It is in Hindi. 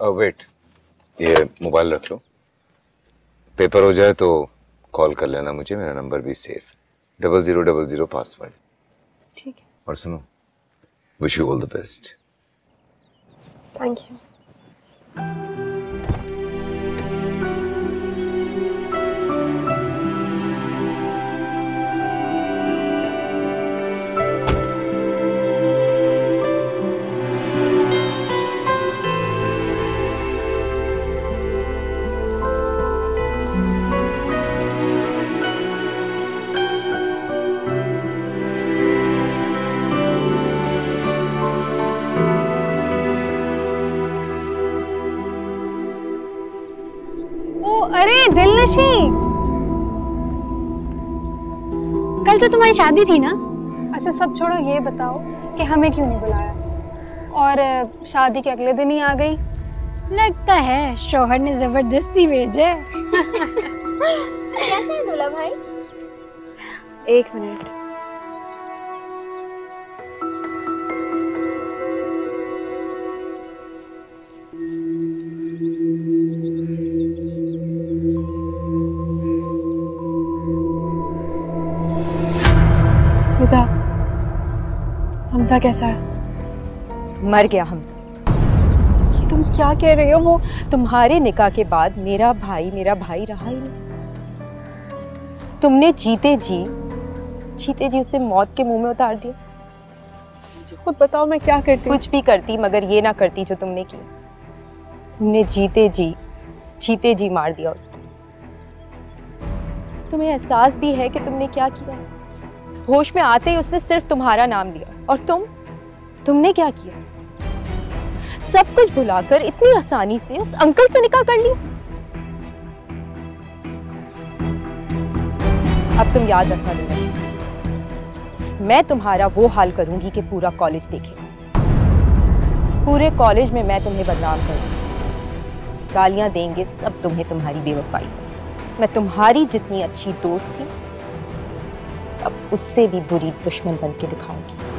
वेट ये मोबाइल रख लो। पेपर हो जाए तो कॉल कर लेना मुझे मेरा नंबर भी safe double zero double zero password ठीक है। और सुनो wish you all the best thank you अरे दिल नशी। कल तो तुम्हारी शादी थी ना? अच्छा सब छोड़ो ये बताओ कि हमें क्यों नहीं बुलाया? और शादी के अगले दिन ही आ गई। लगता है शोहर ने ज़बरदस्ती भेजे कैसे है दूल्हा भाई? एक मिनट। पिता हमजा कैसा है? मर गया हमसे। ये तुम क्या कह रही हो? वो तुम्हारे निकाह के बाद मेरा भाई मेरा भाई रहा ही नहीं। तुमने जीते जी जीते जी उसे मौत के मुँह में उतार दिया। मुझे खुद बताओ मैं क्या करती कुछ भी करती मगर ये ना करती जो तुमने किया तुमने जीते जी जीते जी मार दिया उसको। तुम्हें एहसास भी है कि तुमने क्या किया? होश में आते ही उसने सिर्फ़ तुम्हारा नाम लिया। और तुम? तुमने क्या किया? सब कुछ भुलाकर इतनी आसानी से उस अंकल से निकाह कर लिया अब तुम याद रखना दूँगा मैं तुम्हारा वो हाल करूँगी कि पूरा कॉलेज देखेगा पूरे कॉलेज में मैं तुम्हें बदनाम करूँगी गालियाँ देंगे सब तुम्हें तुम्हारी बेवफाई मैं तुम्हारी जितनी अच्छी दोस्त थी अब उससे भी बुरी दुश्मन बन के दिखाऊँगी।